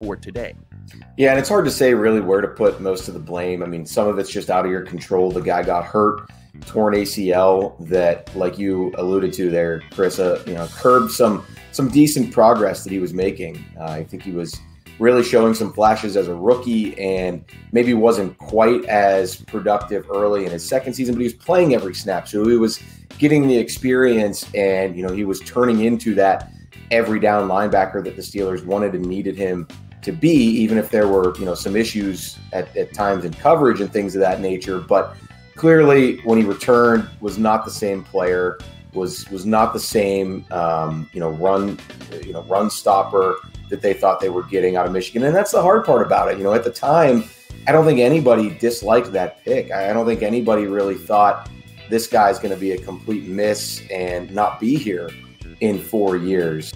for today. Yeah, and it's hard to say really where to put most of the blame. I mean, some of it's just out of your control. The guy got hurt, torn ACL that, like you alluded to there, Chris, uh, you know, curbed some some decent progress that he was making. Uh, I think he was really showing some flashes as a rookie and maybe wasn't quite as productive early in his second season, but he was playing every snap. So he was getting the experience and, you know, he was turning into that every down linebacker that the Steelers wanted and needed him to be, even if there were, you know, some issues at, at times in coverage and things of that nature. But clearly when he returned was not the same player was was not the same um, you know run you know run stopper that they thought they were getting out of Michigan. And that's the hard part about it. You know, at the time, I don't think anybody disliked that pick. I don't think anybody really thought this guy's going to be a complete miss and not be here in four years.